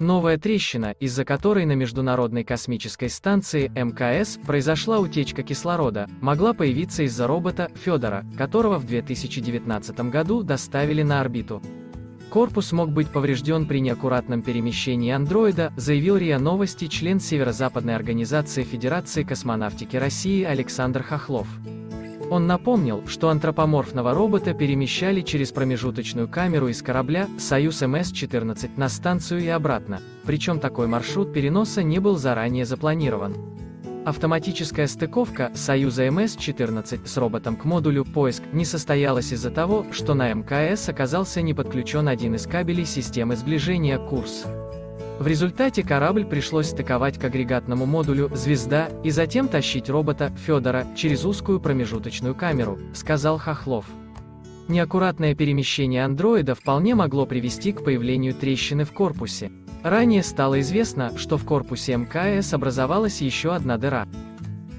Новая трещина, из-за которой на Международной космической станции МКС произошла утечка кислорода, могла появиться из-за робота Федора, которого в 2019 году доставили на орбиту. Корпус мог быть поврежден при неаккуратном перемещении андроида, заявил РИА Новости член Северо-Западной организации Федерации космонавтики России Александр Хохлов. Он напомнил, что антропоморфного робота перемещали через промежуточную камеру из корабля «Союз МС-14» на станцию и обратно, причем такой маршрут переноса не был заранее запланирован. Автоматическая стыковка «Союза МС-14» с роботом к модулю «Поиск» не состоялась из-за того, что на МКС оказался не подключен один из кабелей системы сближения «Курс». В результате корабль пришлось стыковать к агрегатному модулю «Звезда» и затем тащить робота Федора через узкую промежуточную камеру, сказал Хохлов. Неаккуратное перемещение андроида вполне могло привести к появлению трещины в корпусе. Ранее стало известно, что в корпусе МКС образовалась еще одна дыра.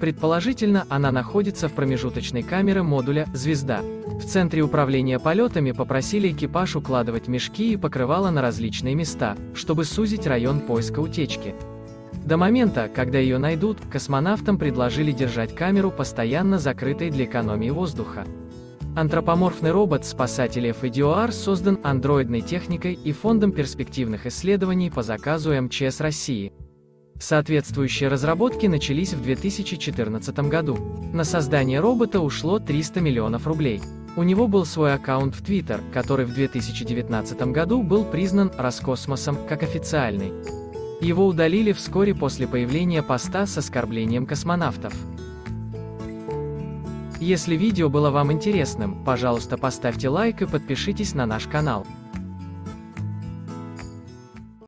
Предположительно, она находится в промежуточной камере модуля «Звезда». В центре управления полетами попросили экипаж укладывать мешки и покрывало на различные места, чтобы сузить район поиска утечки. До момента, когда ее найдут, космонавтам предложили держать камеру постоянно закрытой для экономии воздуха. Антропоморфный робот спасателей FEDOR создан андроидной техникой и Фондом перспективных исследований по заказу МЧС России. Соответствующие разработки начались в 2014 году. На создание робота ушло 300 миллионов рублей. У него был свой аккаунт в Twitter, который в 2019 году был признан Роскосмосом как официальный. Его удалили вскоре после появления поста с оскорблением космонавтов. Если видео было вам интересным, пожалуйста поставьте лайк и подпишитесь на наш канал.